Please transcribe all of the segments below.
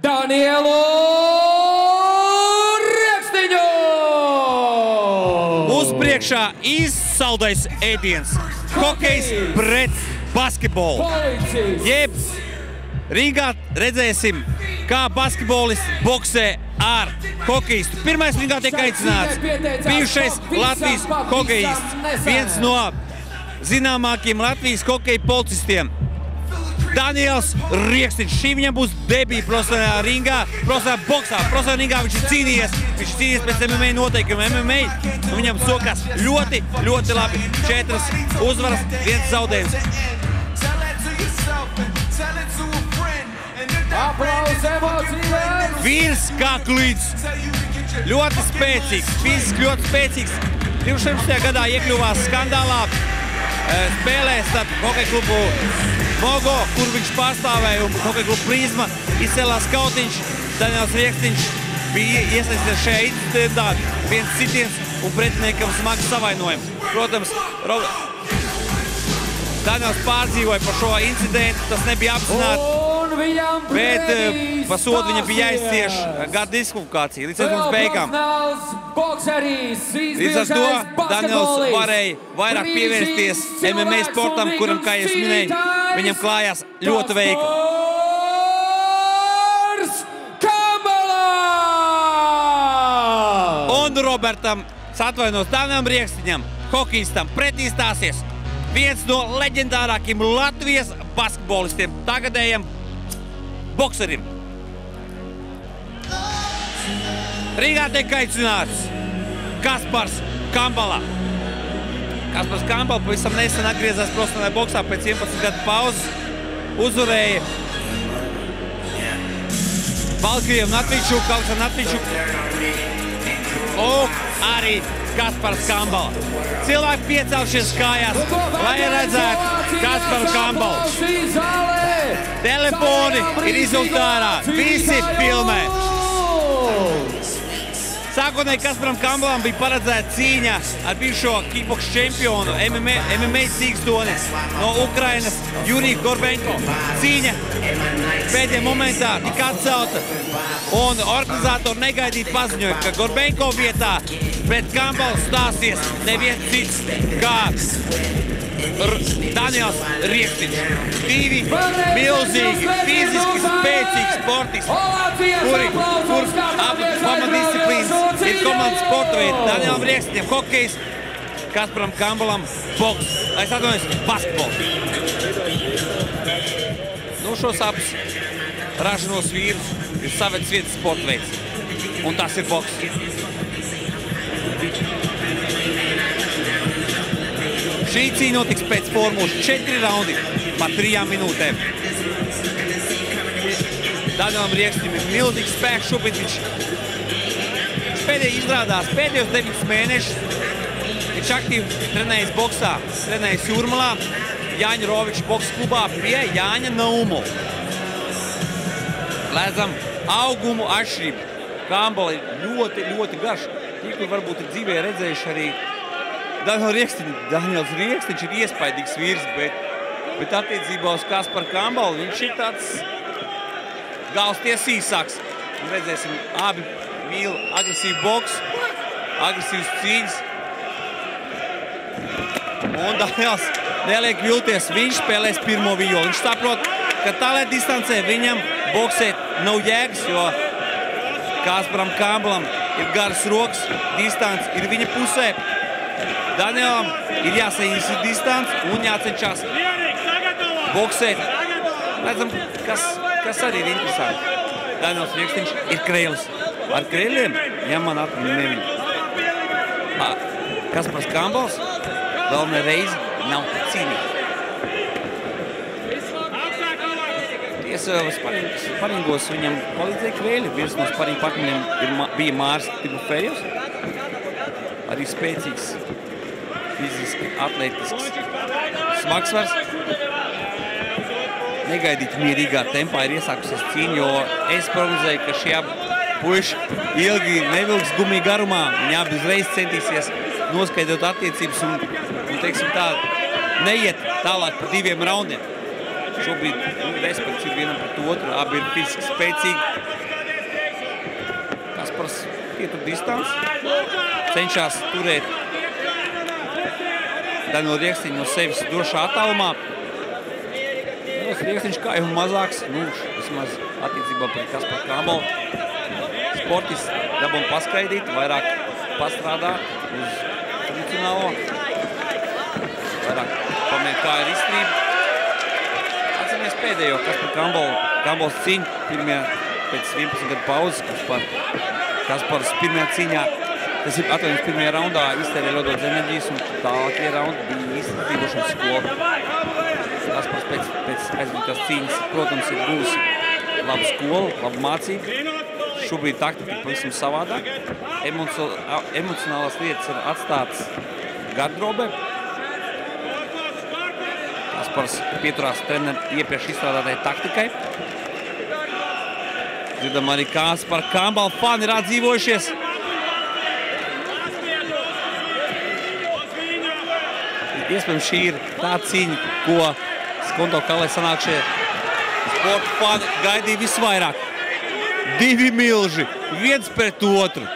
Danielu Rieksniņu! Uz priekšā izsaldais ēdiens. Hokejs pret basketbolu. Jeb ringā redzēsim, kā basketbolists boksē ar hokejistu. Pirmais ringā tiek aicināts bijušais Latvijas hokejists, viens no zināmākajiem Latvijas hokeja policistiem. Daniels Rieksniņš. Šī viņam būs debija profesionālā ringā, profesionālā boxā. Profesionālā ringā viņš ir cīnījies. Viņš cīnījies pēc MMA noteikumiem. MMA nu, viņam sokas ļoti, ļoti labi. Četras uzvaras, viens zaudējums. Aplausos emocijām! Vīrs kā klīds. Ļoti spēcīgs, fiziski ļoti spēcīgs. 2016. gadā iekļuvās skandālā eh, spēlē starp hokeja klubu Mogo, kur viņš pārstāvēja, un hokeja klubu Prizma izcēlās kautiņš. Daniels Rieksniņš bija iesaistīts šajā incidentā, viens sitiens un pretiniekam smags savainojums. Protams, Ro Daniels pārdzīvoja par šo incidentu, tas nebija apzināti. Bet eh, par sodu viņam bija jāizcieš gada diskvalifikācija līdz sezonas beigām. Līdz ar to Daniels varēja vairāk pievērsties MMA sportam, kuram, kā es minēju, viņam klājās ļoti veikli. Un Robertam, atvainos Dānam Rieksniņam, hokejistam, pretī stāsies viens no leģendārākiem Latvijas basketbolistiem, tagadējiem bokserim. Rīgā tiek aicināts Kaspars Kambala. Kaspars Kambala pavisam nesen atgriezās profesionālajā boksā pēc 11 gadu pauzes. Uzvarēja Valkrievu Natviču, Kalsa Natviču un arī Kaspars Kambala. Cilvēki piecelšies kājās, lai redzētu Kasparu Kambalu. Telefoni ir izjūgti ārā, visi filmē. Sākotnēji Kasparam Kambalam bija paredzēta cīņa ar bijušo kickboks čempionu MMA, MMA cīkstoni no Ukrainas Juriju Gorbenko. Cīņa pēdējā momentā tika atcelta un organizatori negaidīti paziņoja, ka Gorbenko vietā pret Kambalu stāsies neviens cits kā Daniels Rieksniņš. Divi milzīgi, fiziski spēcīgi sportisti, kuri, kur abi pamatdisciplīnas ir komandas sporta veidi. Danielam Rieksniņam hokejs, Kasparam Kambalam boks. Es atvainojos, basketbols. Nu, šos abus rašanos vīrus ir savets vietas sporta veids. Un tas ir boks. Šī cīņa notiks pēc formulas 4 raundi par 3 minūtēm. Danielam Rieksnim ir milzīgs spēks šobrīd. Viņš, pēdējā izrādās pēdējos 9 mēnešus. Viņš aktīvi trenējas boksā, trenējas Jūrmalā, Jāņa Roviča boks klubā pie Jāņa Naumu. Lēdzam augumu atšķirību. Kambala ir ļoti, ļoti garš. Tikli varbūt ir dzīvē redzējuši arī Daniels Rieksniņš. Daniels Rieksniņš ir iespaidīgs vīrs, bet, bet attiecībā uz Kasparu Kambalu viņš ir tāds gals tiesīsāks. Un redzēsim, abi mīl agresīvu boksu, agresīvas cīņas. Un Daniels neliek vilties, viņš spēlēs pirmo violi. Viņš saprot, ka tālē distancē viņam boksēt nav jēgas, jo Kasparam Kambalam ir garas rokas, distance ir viņa pusē. Danielam ir jāsaīsina distance un jācenšas boksēt. Redzam, kas, kas arī ir interesanti. Daniels Rieksniņš ir krēlis. Ar krēliem ņem man atmiņu neviņu. Kaspars Kambals vēl nereizi nav cīnījies. Tiesa, sparingos viņam palīdzēja kvēļi. Viens no sparingu partneriem bija Mārs Tibufējos. Arī spēcīgs, fiziski, atletisks, smagsvars. Negaidīt mierīgā tempā ir iesākusies cīņa, jo es prognozēju, ka šie puiši ilgi nevilks gumiju garumā. Viņi abi uzreiz centīsies noskaidrot attiecības un, un teiksim tā, neiet tālāk par diviem raundiem. Šobrīd nu, respekts ir vienam pret otru. Abi ir fiziski spēcīgi. Kaspars pietur distanci, cenšas turēt Danielu Rieksniņu no sevis drošā attālumā. Daniels Rieksniņš kā jau mazāks, nu, vismaz attiecībā pret Kasparu Kāmolu. Sportists dabūn paskaidīt, vairāk pastrādāt uz tradicionālo. Vairāk pamēģināt, kā ir izstrība. Atceramies pēdējo Kasparu Kāmolu, Kāmols cīņu pirmajā pēc 11 gadu pauzes, Kaspar, Kaspars pirmajā cīņā Tas ir atvainojums pirmajā raundā iztērēja ļoti enerģijas, un tālākie raundi bija īsti tīgošanas skola. Kaspars pēc, pēc aizvītās cīņas, protams, ir guvusi labu skolu, labu mācību. Šobrīd taktika ir pavisam savādāk. Emocionālās lietas ir atstātas gardrobē. Kaspars pieturās treneru iepriekš izstrādātajai taktikai. Dzirdam arī Kaspar Kambal fani ir atdzīvojušies. Iespējams, šī ir tā cīņa, ko Skonto Kalē sanākšie sporta fani gaidīja visvairāk. Divi milži, viens pret otru.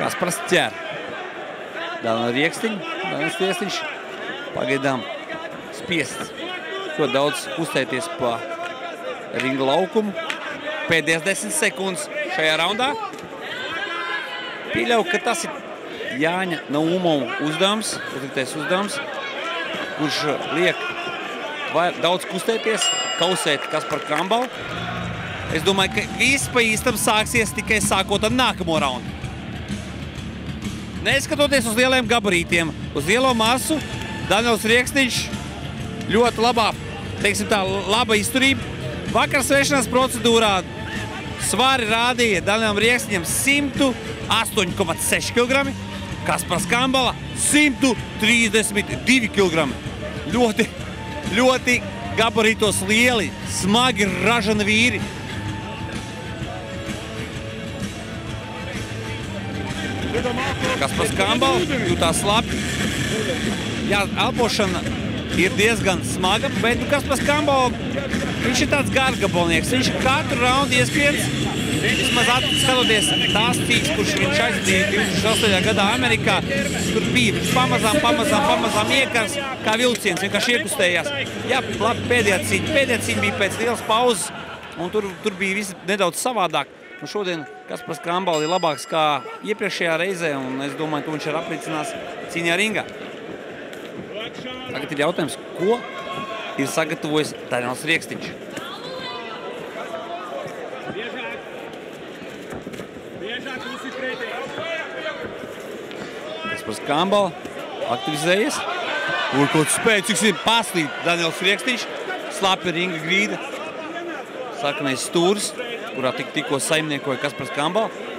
Kaspars ķer. Dāna Riekstiņ, Dānas Riekstiņš pagaidām spiests. Ļoti daudz uztēties pa ringa laukumu. Pēdējās desmit sekundes šajā raundā. Pieļauju, ka tas ir Jāņa Naumova uzdevums, uzliktais uzdevums, kurš liek daudz kustēties, kausēt Kasparu Kambalu. Es domāju, ka viss pa īstam sāksies tikai sākot ar nākamo raundu. Neskatoties uz lieliem gabarītiem, uz lielo masu, Daniels Rieksniņš ļoti labā, teiksim tā, laba izturība. Vakar svešanās procedūrā Svari rādīja Danielam Rieksniņam 108,6 kg, Kaspars Kambala 132 kg. Ļoti, ļoti gabarītos lieli, smagi ražani vīri. Kaspars Kambala jūtās labi. Jā, elpošana ir diezgan smaga, bet nu, Kaspars Kambala Viņš ir tāds gargabolnieks. Viņš katru raundu iespiedz. Vismaz skatoties tās cīņas, kurš viņš aizdīja 2008. gadā Amerikā, tur bija viņš pamazām, pamazām, pamazām iekars, kā vilciens, vienkārši iekustējās. Jā, labi, pēdējā cīņa. Pēdējā cīņa bija pēc lielas pauzes, un tur, tur bija viss nedaudz savādāk. Un šodien Kaspars Krambali ir labāks kā iepriekšējā reizē, un es domāju, ka viņš ir apliecinās cīņā ringā. Tagad ir jautājums, ko ir sagatavojis Daniels Rieksniņš. Kaspars Kambala aktivizējies. Un kaut spēcīgs ir paslīt Daniels Rieksniņš. Slāpi ringa grīda. Sarkanais stūris, kurā tik, tikko saimniekoja Kaspars Kambala.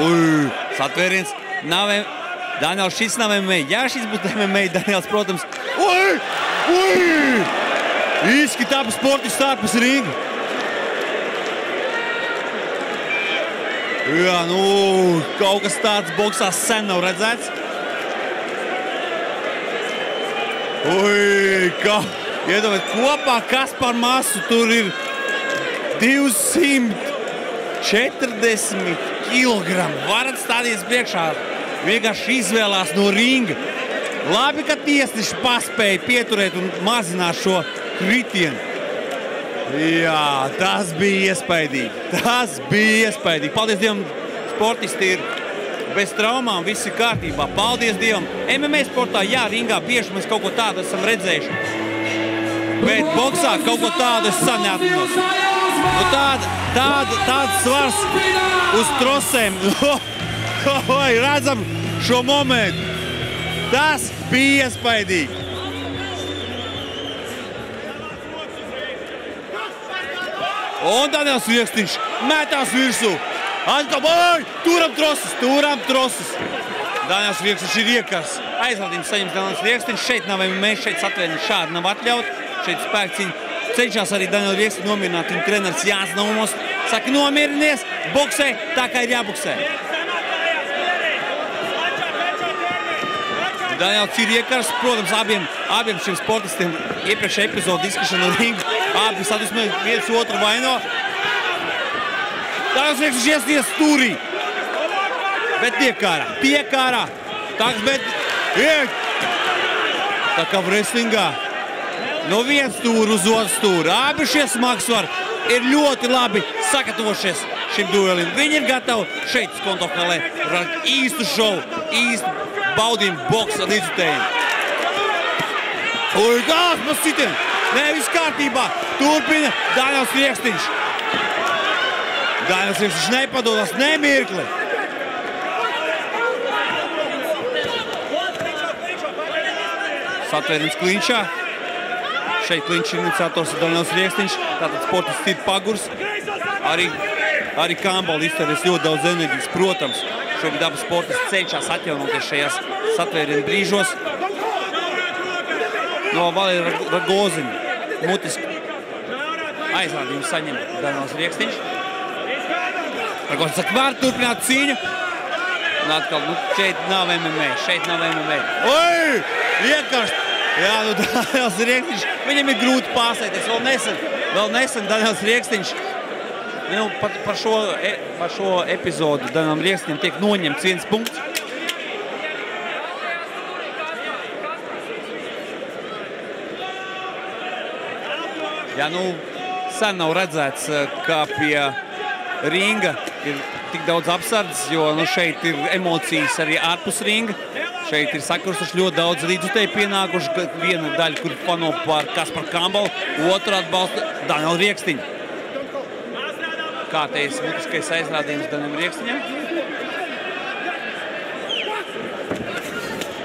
Ui, satvēriens. Nav, Daniels, šis nav MMA. Jā, šis būtu MMA. Daniels, protams. Ui! Ui! Izskatās sportists ārpus ringa. Jā, nu, kaut kas tāds boxā sen nav redzēts. Ui, kā, iedomājiet, kopā kas par masu tur ir 240 kg. Varat stāties priekšā, vienkārši izvēlās no ringa. Labi, ka tiesneši paspēja pieturēt un mazināt šo kritienu. Jā, tas bija iespaidīgi. Tas bija iespaidīgi. Paldies Dievam, sportisti ir bez traumām, viss ir kārtībā. Paldies Dievam. MMA sportā, jā, ringā bieži mēs kaut ko tādu esam redzējuši. Bet boxā kaut ko tādu es neatminos. Nu, tāda, tāda, tāds svars uz trosēm. Vai redzam šo momentu? Tas bija iespaidīgi. Un Daniels Rieksniņš metās virsū. Atkal, oi, turam trosus, turam trosus. Daniels Rieksniņš ir iekars. Aizvaldījums saņems Daniels Rieksniņš. Šeit nav mēs, šeit satvēriņš šādi nav atļaut. Šeit spēkciņa cenšas arī Daniela Rieksta nomierināt. Viņa treneris Jānis Naumos saka, nomierinies, boxē tā kā ir jāboksē. Daniels ir iekars, protams, abiem, abiem šiem sportistiem iepriekšējā epizodē izskašana no ringa. Abi sadusmē viens otru vaino. Daniels Rieksts iesties stūrī. Bet piekārā, piekārā. Tāds, bet iek. Tā kā wrestlingā. No viens stūra uz otru stūra. Abi šie smagsvari ir ļoti labi sagatavojušies šim duelim. Viņi ir gatavi šeit, Skontokalē, radīt īstu šovu, īstu baudījumu boksa līdzutējumu. Ui, kāds mums sitien! Nē, viss kārtībā. Turpina Daniels Riekstiņš. Daniels Riekstiņš nepadodas nemirkli. Satvērums kliņšā. Šeit kliņš iniciators ir Daniels Riekstiņš. Tātad sportists ir pagurs. Arī, arī Kambala izturēs ļoti daudz enerģijas. Protams, šobrīd abas sportisti cenšas atjaunoties šajās satvēruma brīžos. No Valera Ragozina mutiski aizrādījumu saņem Daniels Riekstiņš. Ragozins saka, var turpināt cīņu. Un atkal, nu, šeit nav MMA, šeit nav MMA. Oi! Iekarst! Jā, nu, Daniels Riekstiņš, viņam ir grūti pārsēties. Vēl nesen, vēl nesen Daniels Riekstiņš Nu, par, par, šo, e, par šo epizodu Danam Riekstiņam tiek noņemts viens punkts. Jā, nu, sen nav redzēts, kā pie ringa ir tik daudz apsardzes, jo nu, šeit ir emocijas arī ārpus ringa. Šeit ir sakursuši ļoti daudz līdzutēji pienākuši. Viena daļa, kur fano par Kasparu Kambalu, otra atbalsta Danielu Riekstiņu. Kārtējs mutiskais aizrādījums Danielam Riekstiņam.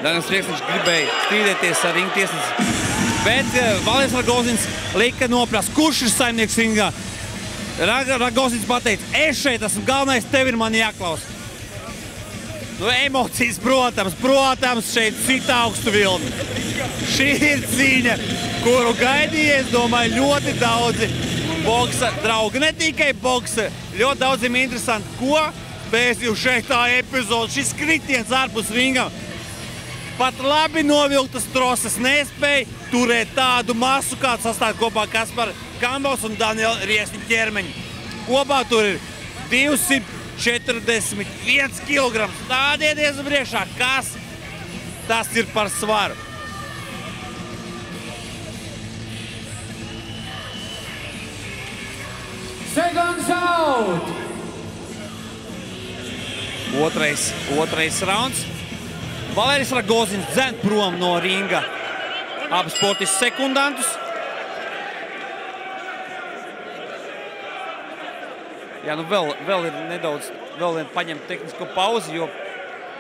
Daniels Riekstiņš gribēja strīdēties ar ringtiesnes, bet Valēs Ragozins lika noprast, kurš ir saimnieks ringā. Ragozins pateica, es šeit esmu galvenais, tev ir mani jāklaus. Nu, emocijas, protams, protams, šeit cita augstu vilni. Šī ir cīņa, kuru gaidīja, es domāju, ļoti daudzi boksa draugi. Ne tikai boksa, ļoti daudziem interesanti, ko spēs jau šeit tā epizode, šis kritiens ārpus ringam. Pat labi novilktas troses nespēja turēt tādu masu, kādu sastāv kopā Kaspar Kambals un Daniela Riesniņa ķermeņi. Kopā tur ir 241 kg. Stādieties priekšā, kas tas ir par svaru. Seconds out! Otrais, otrais rauns. Valērijas Ragozins dzen prom no ringa abus sportistus sekundantus. Jā, nu vēl, vēl ir nedaudz, vēl ir paņemt tehnisko pauzi, jo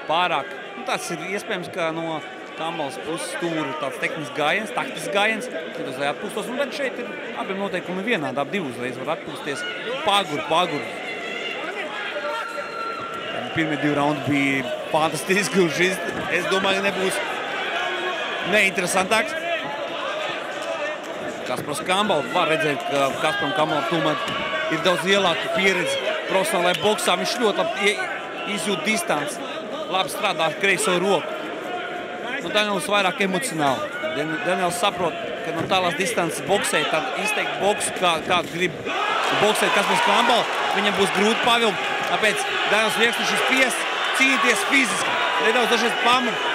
pārāk, nu tas ir iespējams, ka no Kambalas puses stūra tāds tehnisks gājiens, taktisks gājiens, kad uz atpūstos, un tad šeit ir abiem noteikumi vienādi, ap divu uzreiz var atpūsties, pagur, pagur. Pirmie divi raundi bija fantastiski, un šis, es domāju, nebūs neinteresantāks. Kaspars Kambals var redzēt, ka Kasparam Kambalam tomēr ir daudz lielāka pieredze profesionālajā boksā. Viņš ļoti labi izjūt distanci, labi strādā ar kreiso roku. Nu, Daniels vairāk emocionāli. Daniels saprot, ka no tālās distances boksē, tad izteikt boksu, kā, kādu grib boksēt Kaspars Kambals, viņam būs grūti pavilkt. Tāpēc Daniels Riekstiņš ir spiests cīnīties fiziski, nedaudz dažreiz pamanīt.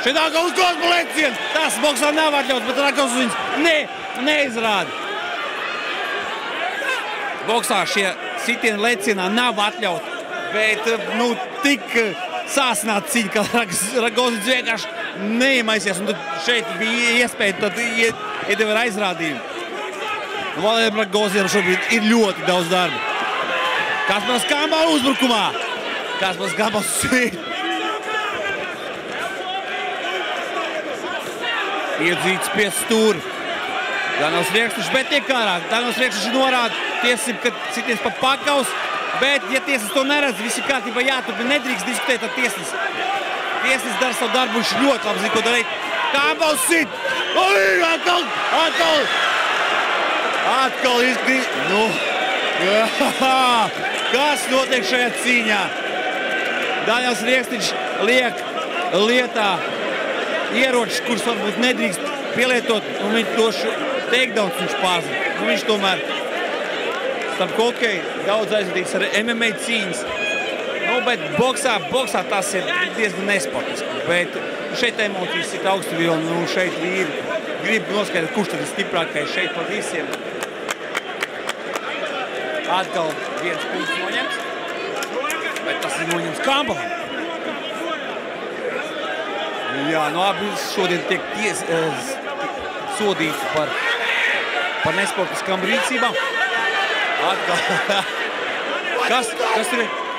Šeit uz gozu leciens. Tas boksā nav atļauts, bet Rakos viņus ne, neizrāda. Boksā šie sitieni lecienā nav atļauti, bet nu, tik sāsināta cīņa, ka Ragozins vienkārši neiemaisies. Un tad šeit bija iespēja tad iedeva ar aizrādījumu. Valēm Ragozinam šobrīd ir ļoti daudz darba. Kaspars Kambala uzbrukumā. Kaspars Kambals svīt. Iedzīts pie stūra. Daniels Riekstiņš, bet tiek ārā. Daniels Riekstiņš norāda tiesību, ka citiens pa pakaus. Bet, ja tiesas to neredz, viss ir kārtībā jāturpina. Nedrīkst diskutēt ar tiesnes. Tiesnes dara savu darbu, viņš ļoti labi zina, ko darīt. Kambals sit! Oi, atkal, atkal! Atkal izkrīt. Nu, kas notiek šajā cīņā? Daniels Rieksniņš liek lietā ieročus, kurus varbūt nedrīkst pielietot, un viņš to takedowns viņš pārzina. Nu, viņš tomēr starp hokeju daudz aizvadījis ar MMA cīņas. Nu, bet boxā, boxā tas ir diezgan nesportiski. Bet šeit emocijas ir augstu vilni. Nu, šeit vīri grib noskaidrot, kurš tad ir stiprākais šeit par visiem. Atkal viens punkts noņemts. Bet tas ir noņemts Kambalam. Jā, nu abi šodien tiek ties, uh, sodīti par, par nesportiskām rīcībām. Atkal. kas, kas ir?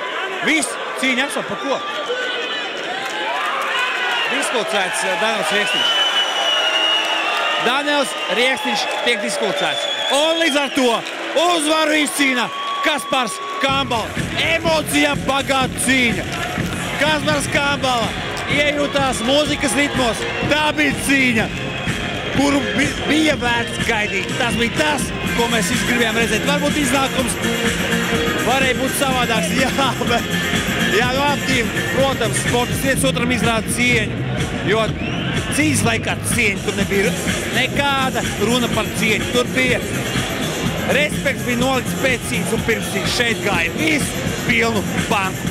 Viss cīņa apsver par ko? Diskvalificēts Daniels Rieksniņš. Daniels Rieksniņš tiek diskvalificēts. Un līdz ar to uzvaru izcīna Kaspars Kambala. Emocijām bagāta cīņa. Kaspars Kambala iejūtās mūzikas ritmos. Tā bija cīņa, kuru bija vērts gaidīt. Tas bija tas, ko mēs visi gribējām redzēt. Varbūt iznākums varēja būt savādāks. Jā, bet jā, no aktīvi, protams, sports viens otram izrāda cieņu. Jo cīņas laikā cieņa tur nebija nekāda runa par cieņu. Tur bija respekts, bija nolikts pēc cīņas un pirms cīņas šeit gāja visu pilnu banku.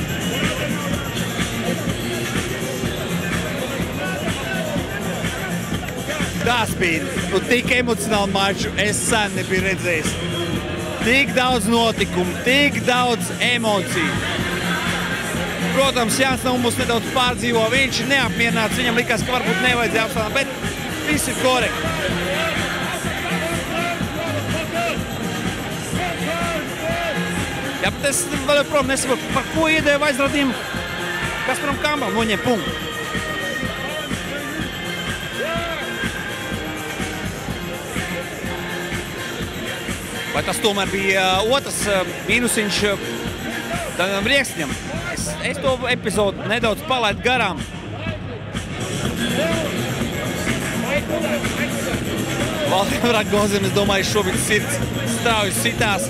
Bija nu, tik emocionāli mačs, es sen nebiju redzējis. Tik daudz notikumu, tik daudz emociju. Protams, Jānis Nūmus nedaudz pārdzīvo. Viņš ir neapmierināts. Viņam likās, ka varbūt nevajadzēja apstādināt, bet viss ir korekti. Jā, bet es vēl joprojām nesaprotu, par ko iedēja aizradījumu. Par kambam noņem punktu? Vai tas tomēr bija uh, otrs uh, mīnusiņš uh, Danam Rieksņam? Es, es to epizodu nedaudz palaidu garām. Valdiem Ragozim, es domāju, šobrīd sirds strauji sitās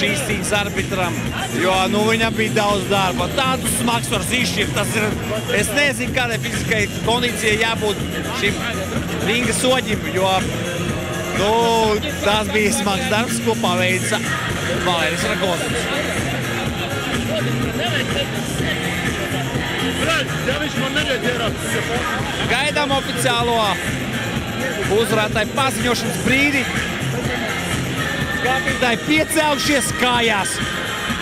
šīs cīņas arbitram, jo nu, viņam bija daudz darba. Tādu smagsvars izšķirt, tas ir, es nezinu, kādai fiziskai kondīcijai jābūt šim ringa soģim, jo Nu, tas bija smags darbs, ko paveica Valērijas Ragozins. Gaidām oficiālo uzvarētāju paziņošanas brīdi. Skatītāji piecēlušies kājās.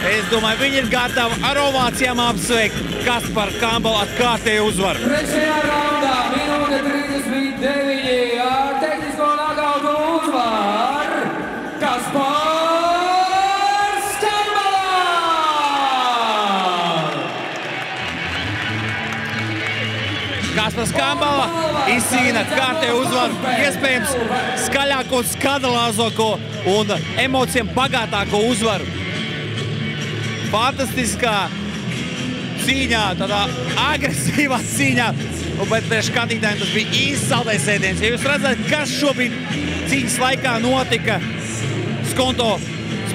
Es domāju, viņi ir gatavi ar ovācijām apsveikt Kasparu Kambalu atkārtēju uzvaru. Trešajā raundā minūte 39 Kaspars Kambala izcīna kārtēju uzvaru, iespējams skaļāko, skandalāzāko un emocijām bagātāko uzvaru. Fantastiskā cīņā, tādā agresīvā cīņā. Bet priekš skatītājiem tas bija īsts saldais ēdiens. Ja jūs redzat, kas šobrīd cīņas laikā notika Skonto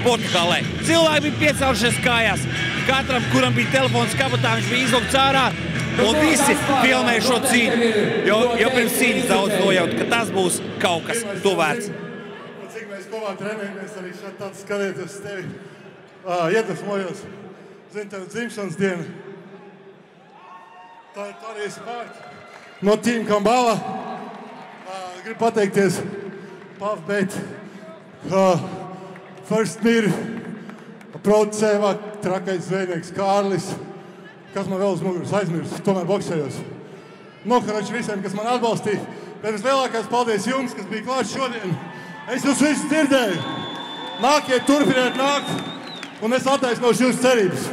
sporta halē. Cilvēki bija piecēlušies kājās. Katram, kuram bija telefons kabatā, viņš bija izlūgts ārā. Un visi filmēja šo cīņu. Jo, jo pirms cīņas daudz nojaut, ka tas būs kaut kas to vērts. Cik mēs kopā trenējamies, arī šeit tāds skatieties uz tevi. Uh, iedvesmojos. Zinu, tev dzimšanas diena. Tā ir arī spārta. No Tīm Kambala. Uh, gribu pateikties Pavbeit. Uh, first mir. Producēvā trakais zvejnieks Kārlis. Kas man vēl uz muguras aizmirst, tomēr boksējos. Nokaroči visiem, kas man atbalstīja. Bet vislielākais paldies jums, kas bija klāt šodien. Es jūs visus dzirdēju. Nākiet, turpiniet nākt, un es attaisnošu jūsu cerības.